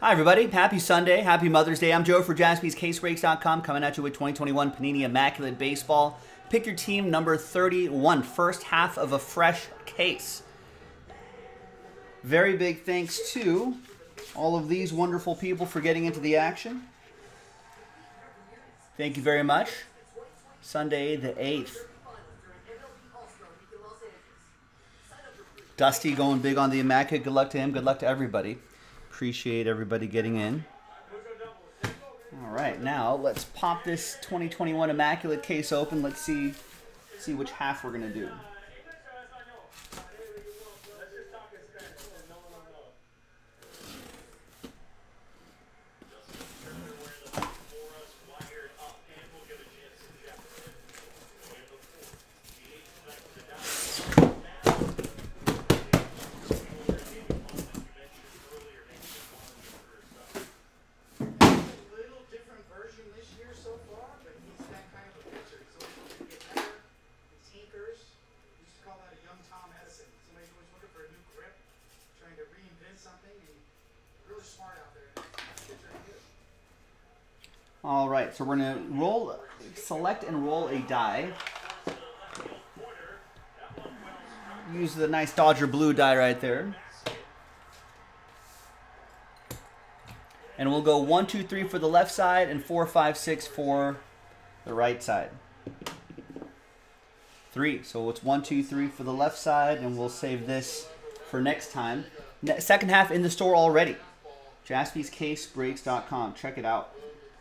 Hi, everybody. Happy Sunday. Happy Mother's Day. I'm Joe for jaspyscasebreaks.com coming at you with 2021 Panini Immaculate Baseball. Pick your team number 31, first half of a fresh case. Very big thanks to all of these wonderful people for getting into the action. Thank you very much. Sunday the 8th. Dusty going big on the Immaculate. Good luck to him. Good luck to everybody. Appreciate everybody getting in. All right, now let's pop this 2021 Immaculate case open. Let's see, see which half we're gonna do. little different version this year so far, but he's that kind of a pitcher. He's always looking to get better. He tinkers. We used to call that a young Tom Edison. Somebody's always looking for a new grip, trying to reinvent something, and really smart out there. Pitcher and good. All right, so we're gonna roll, select and roll a die. Use the nice Dodger blue die right there. And we'll go one, two, three for the left side and four, five, six for the right side. Three. So it's one, two, three for the left side, and we'll save this for next time. Ne- second half in the store already. JaspysCaseBreaks.com. Check it out.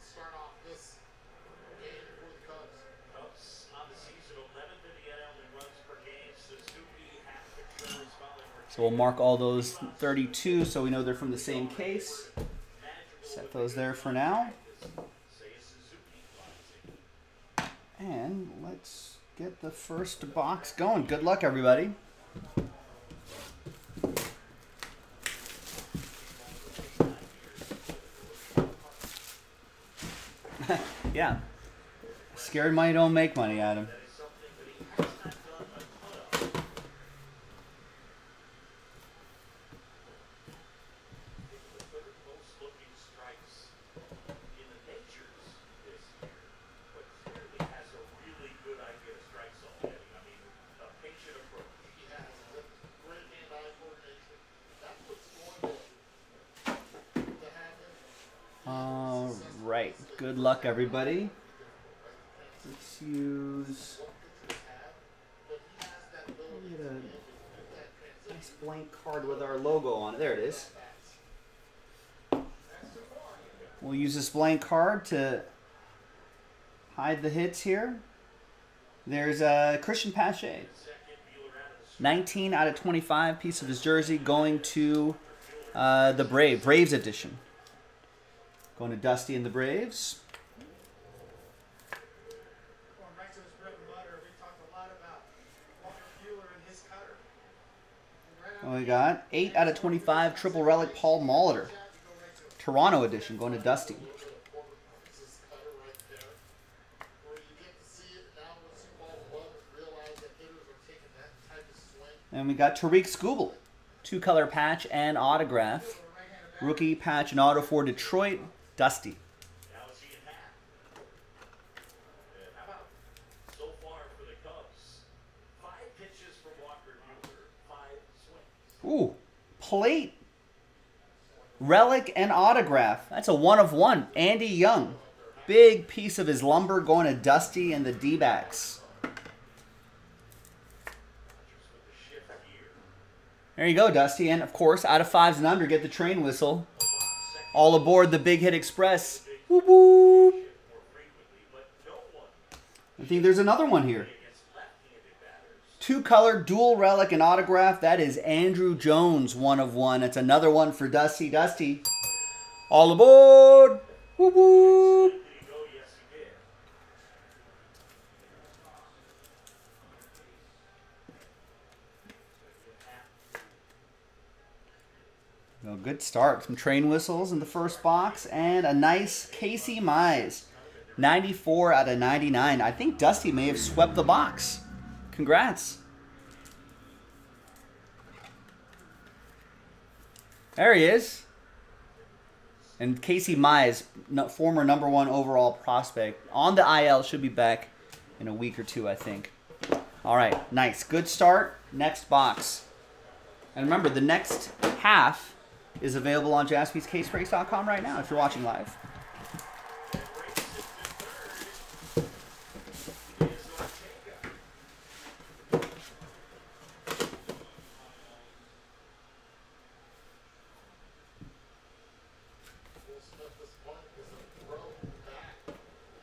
Start off this game for the Cubs. Cubs on the season 11th in the NL in runs per game. Suzuki half the Brewers following So we'll mark all those 32 so we know they're from the same case. Set those there for now. And let's get the first box going. Good luck, everybody. yeah. Scared money don't make money, Adam. The third most looking strikes in the majors this year, but clearly has a really good idea of strike zone hitting. I mean, a patient approach. He has with great hand-eye coordination. That's what's going to, to happen. All right. Good luck, everybody. Let's use. Get a nice blank card with our logo on it. There it is. We'll use this blank card to hide the hits here. There's uh, Cristian Pache. 19 out of 25 piece of his jersey going to uh, the Brave, Braves edition. Going to Dusty and the Braves. Going back to his bread and butter, we talked a lot about Walker Buehler and his cutter. And right And we got 8 out of 25 triple relic Paul Molitor. Toronto edition going to Dusty. His cutter right there, where you get to see it now with some ball above and realize that hitters are taking that type of swing. And we got Tarik Skubal. Two color patch and autograph. Rookie patch and auto for Detroit. Dusty. Now is he in half? And how about so far for the Cubs? Five pitches from Walker Buehler, five swings. Ooh, plate. Relic and autograph. That's a one of one. Andy Young. Big piece of his lumber going to Dusty and the D backs. with the shift here. There you go, Dusty. And of course, out of fives and under, get the train whistle. All aboard the Big Hit Express. No one I think there's another one here. Two color dual relic and autograph. That is Andruw Jones, one of one. It's another one for Dusty. Dusty. All aboard. Whoop, whoop. There you go, yes he did. Well, good start. Some train whistles in the first box and a nice Casey Mize. 94 out of 99. I think Dusty may have swept the box. Congrats. There he is. And Casey Mize, former number one overall prospect, on the IL, should be back in a week or two, I think. All right, nice. Good start. Next box. And remember, the next half is available on jaspyscasebreaks.com right now if you're watching live. Will Smith this morning was a throw back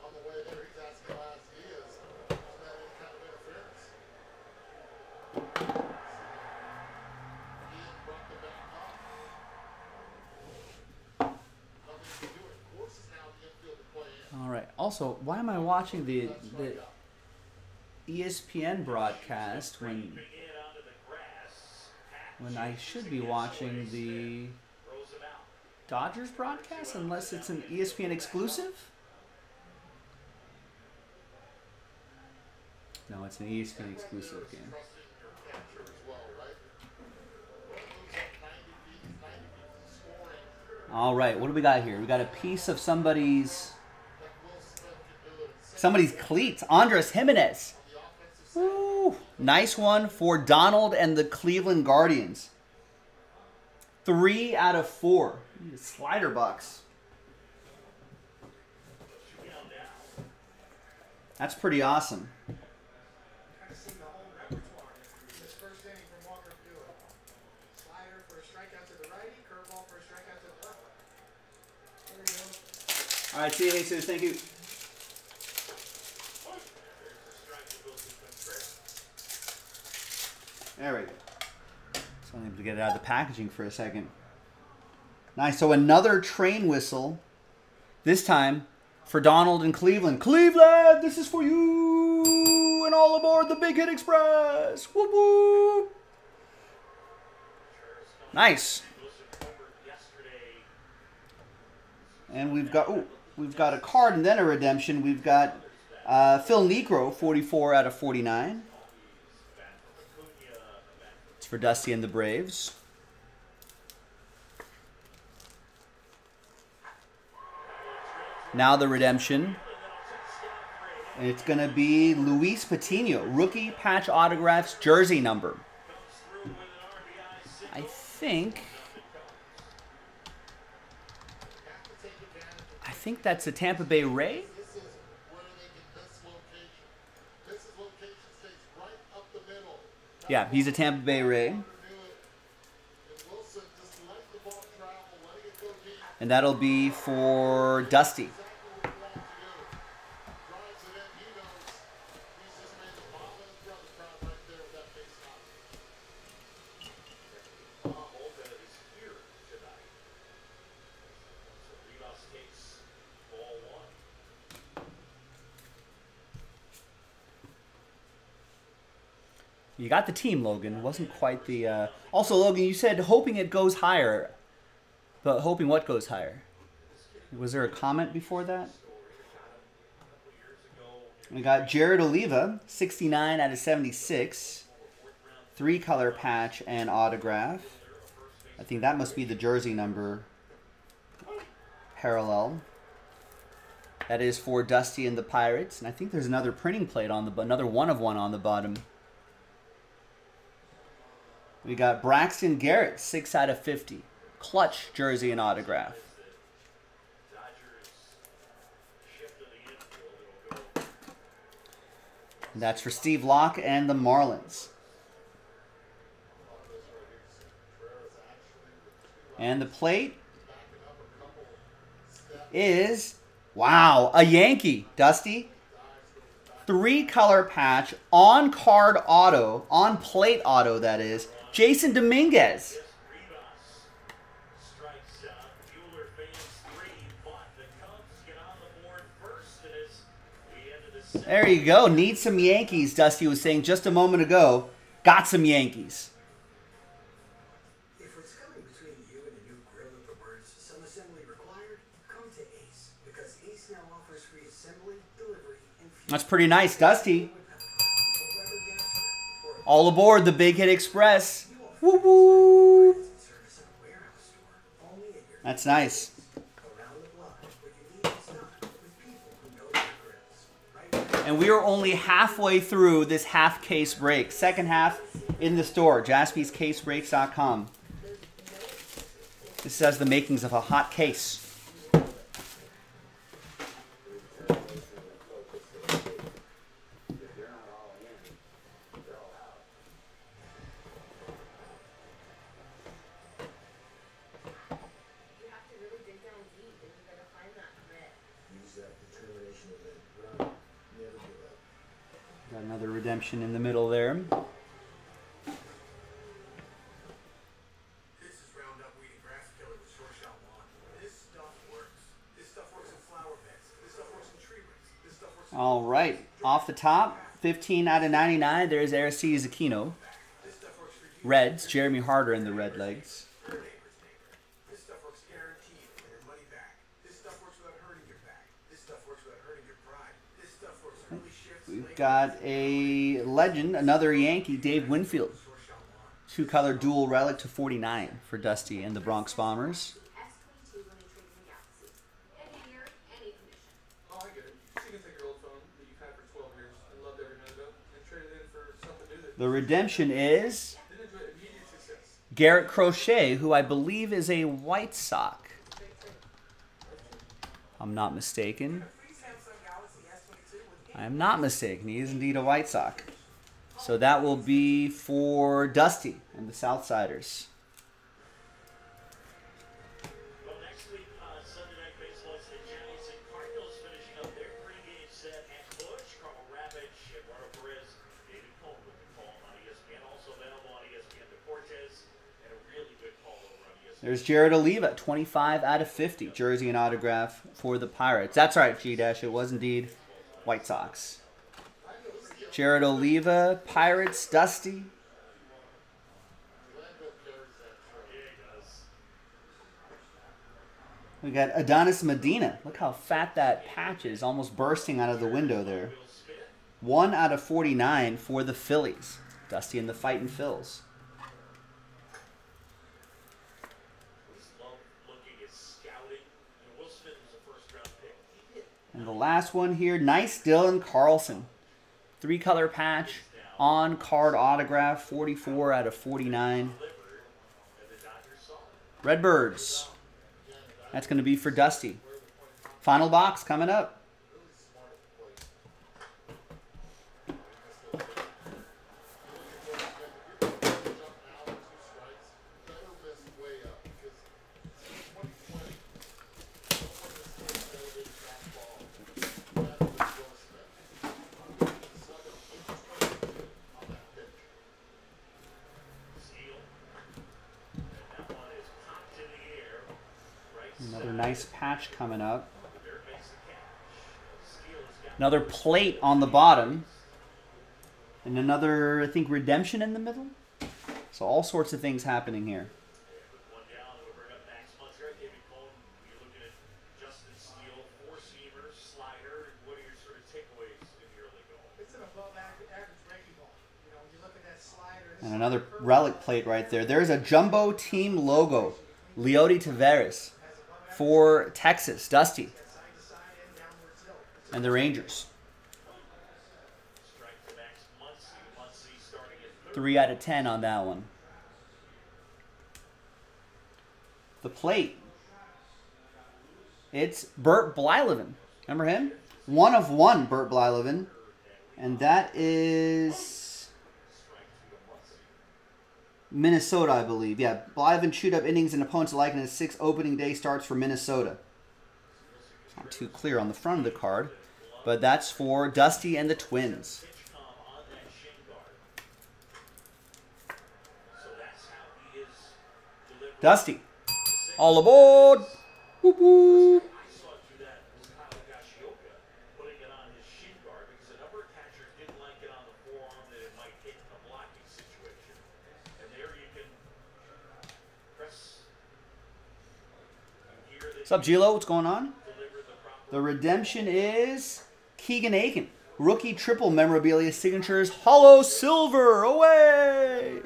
on the way there. He's asking last Diaz, was that any kind of interference? Ian brought the back up. Nothing to do it. Forces now the infield to play in. All right. Also, why am I watching the the ESPN broadcast when when I should be watching the. Dodgers broadcast unless it's an ESPN exclusive? No, it's an ESPN exclusive game. Trusting your catcher as well, right? Well, moves up 90 feet, 90 feet scoring. All right, what do we got here? We got a piece of somebody's That Will Smith can do it. Somebody's cleats. Andres Gimenez. Nice one for Donald and the Cleveland Guardians. Three out of four. Slider box. That's pretty awesome. Kind of seen the whole repertoire in this first inning from Walker Buehler. Slider for a strikeout to the righty, curveball for a strikeout to the left. There you go. All right, see you, Jesus. Thank you. There we go. Able to get it out of the packaging for a second. Nice. So another train whistle. This time for Donald in Cleveland. Cleveland, this is for you. And all aboard the Big Hit Express. Whoop whoop. Nice. And we've got ooh, we've got a card and then a redemption. We've got uh, Phil Niekro, 44 out of 49. For Dusty and the Braves. Now the redemption. And it's going to be Luis Patino, rookie patch autographs, jersey number. I think. I think that's a Tampa Bay Ray. This is where they can this location. This is location stays right up the middle. Yeah, he's a Tampa Bay Ray. And that'll be for Dusty. Exactly what he wants to do. Drives it in. He knows he's just made his mom and his brother proud right there with that base knock. Bob Olga is here tonight. So Rivas takes ball one. You got the team, Logan. Wasn't quite the. Uh... Also, Logan, you said hoping it goes higher, but hoping what goes higher? Was there a comment before that? We got Jared Oliva, 69 out of 76. Three color patch and autograph. I think that must be the jersey number parallel. That is for Dusty and the Pirates. And I think there's another printing plate on the another one of one on the bottom. We got Braxton Garrett, 6 out of 50. Clutch jersey and autograph. And that's for Steve Locke and the Marlins. And the plate is, wow, a Yankee, Dusty. Three color patch, on card auto, on plate auto, that is. Jasson Dominguez. Rivas strikes out. Buehler fans three, but the Cubs get on the board first. And as we enter the seventh, There you go. Need some Yankees, Dusty was saying just a moment ago. Got some Yankees. If it's coming between you and a new grill with the words some assembly required, come to Ace because Ace now offers free assembly, delivery, That's pretty nice, Dusty. All aboard the Big Hit Express. Woo woo. That's nice. And we are only halfway through this half case break. Second half in the store, jaspyscasebreaks.com. This has the makings of a hot case. Rings. This stuff works in All right, off the top, 15 out of 99. There's Aristides Aquino. this stuff works for you. Reds, Jeremy Harder in the red legs. Your neighbor's neighbor. This stuff works guaranteed for your money back. This stuff works without hurting your back. This stuff works without hurting your pride. This stuff works early shifts. We've late got a legend, another Yankee, Dave Winfield. Two color dual relic to 49 for Dusty and the Bronx Bombers. S22 when they trade in the Galaxy. Any year, any condition. I get it. So you can take your old phone that you've had for 12 years and loved every minute of and trade it in for something new that The redemption is. Garrett Crochet, who I believe is a White Sox. I'm not mistaken. I am not mistaken. He is indeed a White Sox. So that will be for Dusty and the Southsiders. Next week, uh, Sunday Night Baseball, it's the Cardinals finishing up their pregame set at Busch. Karl Ravech, Eduardo Perez, David Cone with the call on Also available on ESPN Deportes, and a really good call over on ESPN. There's Jared Oliva, 25 out of 50, jersey and autograph for the Pirates. That's right, G Dash. It was indeed White Sox. Jared Oliva, Pirates, Dusty. We got Adonis Medina. Look how fat that patch is, almost bursting out of the window there. One out of 49 for the Phillies. Dusty and the Fightin' Phils. Just love looking at scouting. You know, Will Smith was a first round pick. He hit And the last one here, nice Dylan Carlson. Three color patch, on card autograph, 44 out of 49. delivered, and the Dodgers saw it. Redbirds. That's going to be for Dusty. Final box coming up. Really smart at the plate. Jump now with two strikes. Better miss way up because 2020, someone this game elevated that ball. That was Will Smith. Slug of 822 on that pitch. Steal. And that one is popped in the air. Right Another side. Nice patch coming up. Another plate on the bottom. And another, I think, redemption in the middle. So all sorts of things happening here. And another relic plate right there. There's a jumbo team logo. Leody Taveras for Texas, Dusty, and the Rangers. Three out of ten on that one. The plate. It's Bert Blyleven. Remember him? One of one, Bert Blyleven. And that is Minnesota, I believe. Yeah, Blyleven chewed up innings and opponents alike in his six opening day starts for Minnesota. It's not too clear on the front of the card, but that's for Dusty and the Twins. Dusty, all aboard! Whoop, whoop. I saw through that was Kyle Higashioka putting it on his shin guard because a number of catchers didn't like it on the forearm that it might hit in a blocking situation. And there you can press gear that What's up, Gilo? What's going on? The redemption is Keegan Akin. Rookie triple memorabilia signatures, holo silver, away!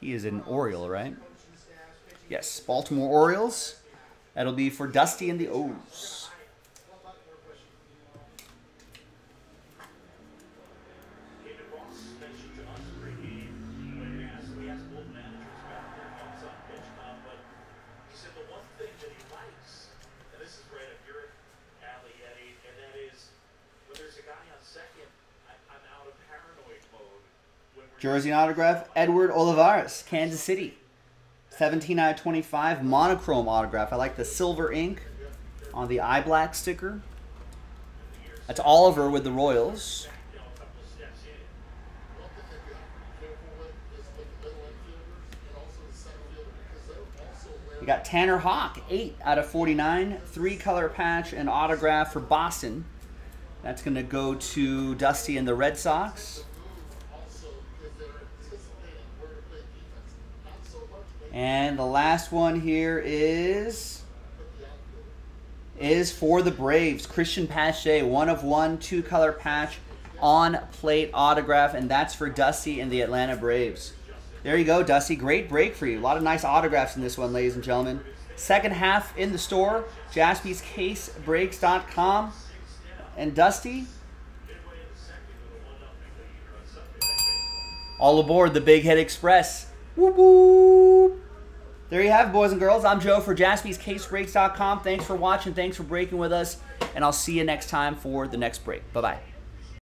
He is an Oriole, right? Yes, Baltimore Orioles. That'll be for Dusty and the O's. Jersey autograph, Edward Olivares, Kansas City. 17 out of 25, monochrome autograph. I like the silver ink on the eye black sticker. That's Oliver with the Royals. You got Tanner Houck, 8 out of 49, three color patch and autograph for Boston. That's going to go to Dusty and the Red Sox. also because they're anticipating where to play defense. Not so much maybe And the last one here is is for the Braves. Cristian Pache, one of one, two color patch on plate autograph, and that's for Dusty and the Atlanta Braves. There you go, Dusty. Great break for you. A lot of nice autographs in this one, ladies and gentlemen. Second half in the store, jaspyscasebreaks.com. And Dusty, all aboard the Big Head Express. There you have it, boys and girls. I'm Joe for jaspyscasebreaks.com. Thanks for watching. Thanks for breaking with us. And I'll see you next time for the next break. Bye bye.